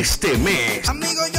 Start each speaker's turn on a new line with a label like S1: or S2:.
S1: este mes.
S2: Amigo, yo